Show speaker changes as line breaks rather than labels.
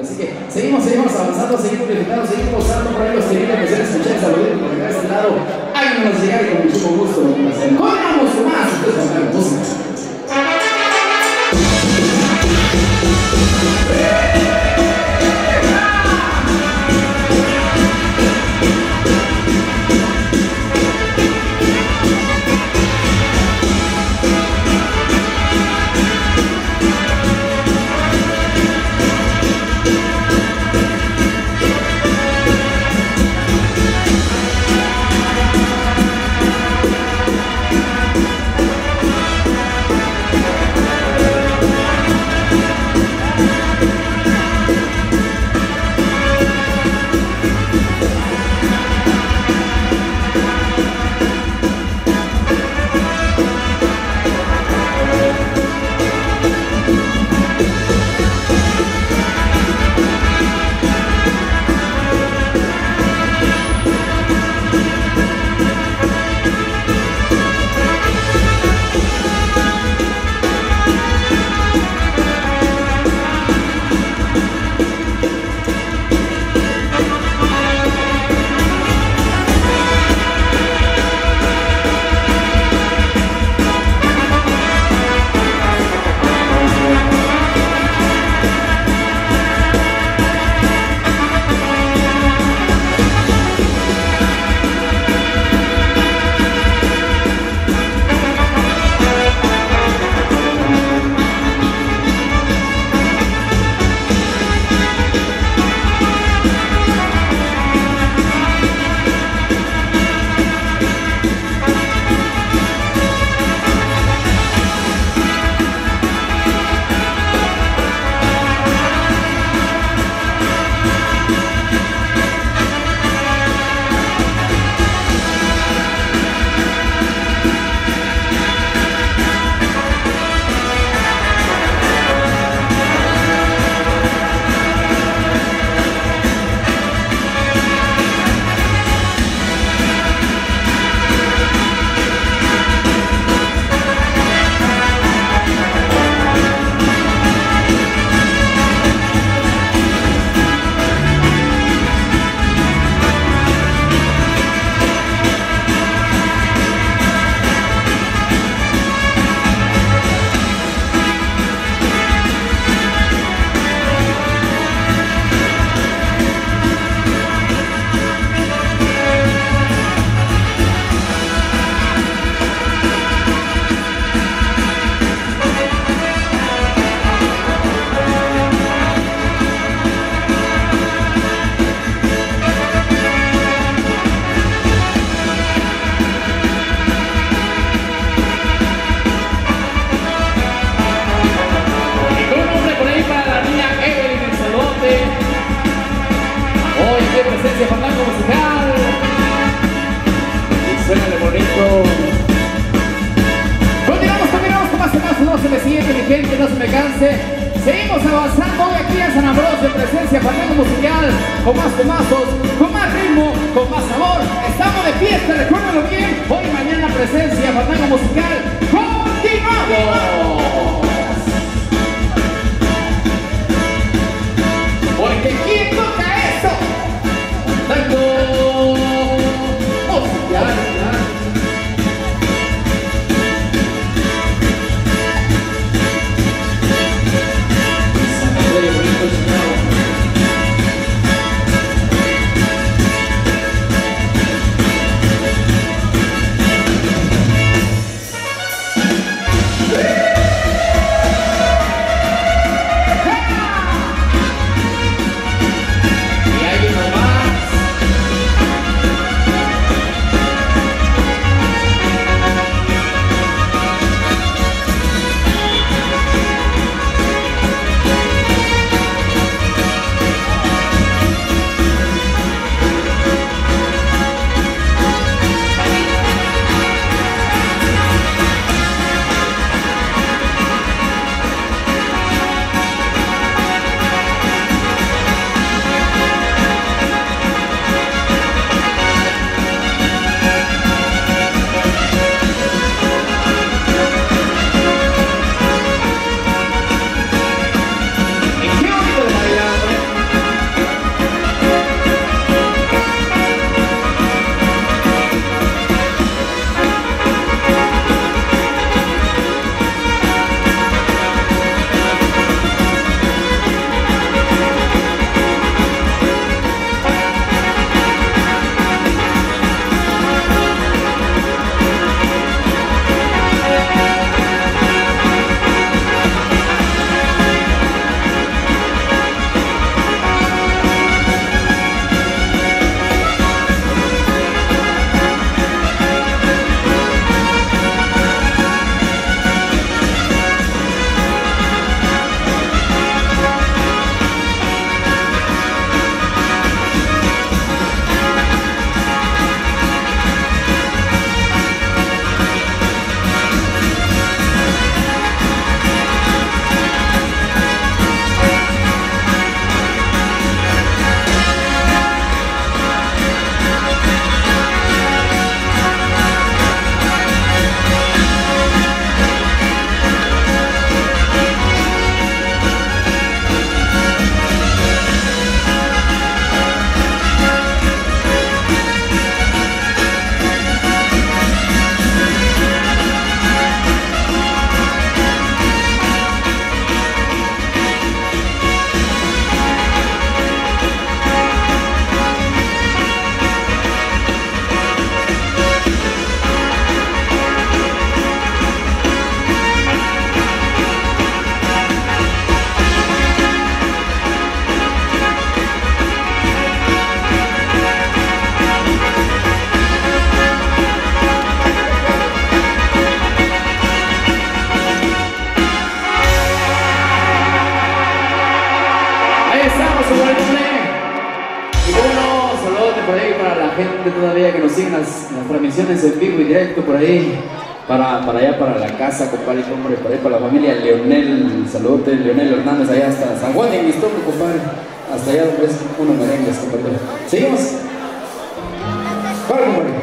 Así que seguimos, seguimos avanzando, seguimos disfrutando, seguimos gozando por ahí los que vienen a escuchar esta audiencia por acá de este lado. Háganos llegar y con muchísimo gusto. Continuamos más. Ustedes me canse. Seguimos avanzando hoy aquí en San Ambrosio presencia fantasma musical. Con más tomazos, con más ritmo, con más sabor. Estamos de fiesta, recuérdalo bien. Hoy mañana presencia fantasma musical. ¡Continuamos! Gente todavía que nos sigue las, transmisiones en vivo y directo por ahí. Para, para allá, para la casa, compadre, hombre, por ahí, para la familia Leonel, saludote, Leonel Hernández, allá hasta San Juan de Mistoco, compadre. Hasta allá donde es uno merengues, compadre. ¿Seguimos? ¿Cuál, compadre?